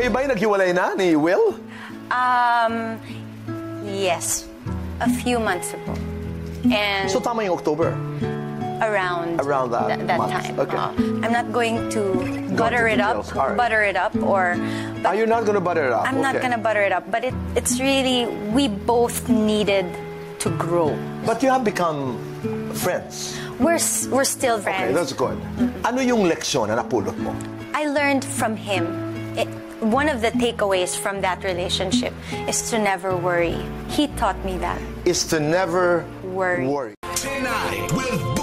Kayo ba yung naghiwalay na ni Will? Um, yes, a few months ago. And So tama yung October. around Around that th- that month. time. Okay. Uh, I'm not going to Go butter it up, right. butter it up, or Are you not gonna butter it up? I'm not gonna butter it up. But it, it's really we both needed to grow. But you have become friends. We're we're still friends. Okay, that's good. Ano yung leksyon na napulot mo? I learned from him. It, one of the takeaways from that relationship is to never worry. He taught me that. Is to never Worry. worry. Tonight, Will